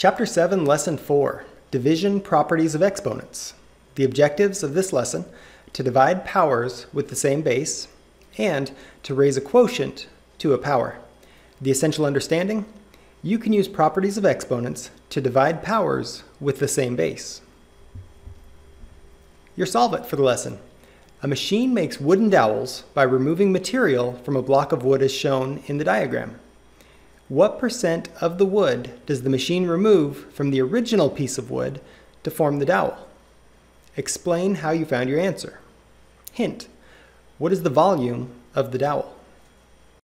Chapter 7, Lesson 4, Division Properties of Exponents. The objectives of this lesson, to divide powers with the same base, and to raise a quotient to a power. The essential understanding, you can use properties of exponents to divide powers with the same base. Your Solve It for the lesson. A machine makes wooden dowels by removing material from a block of wood as shown in the diagram. What percent of the wood does the machine remove from the original piece of wood to form the dowel? Explain how you found your answer. Hint, what is the volume of the dowel?